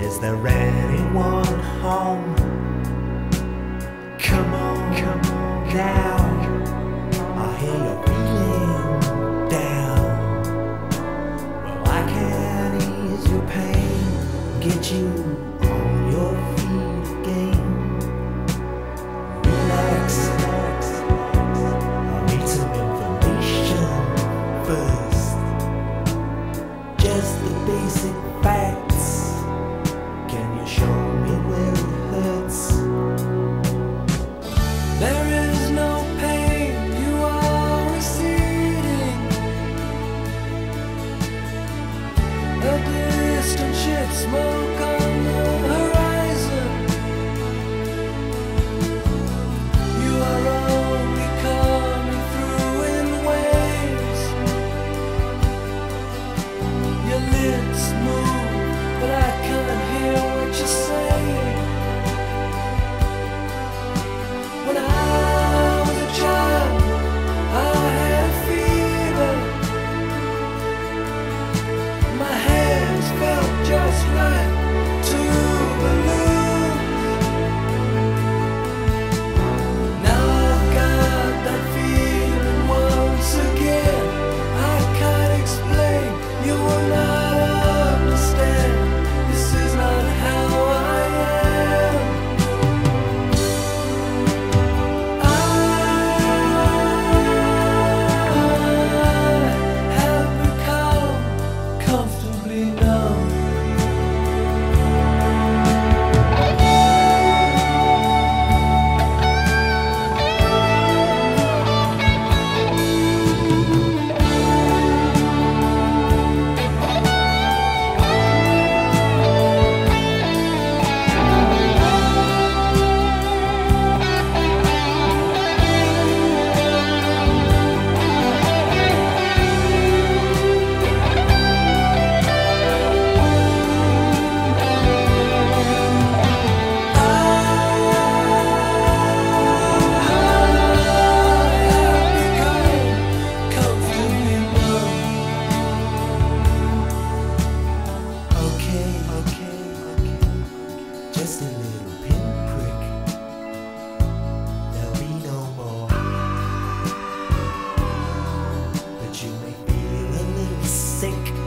Is there anyone home? Come on, come on now. I hear you're feeling down. Well, I can ease your pain, get you A distant ship, smoke on the sick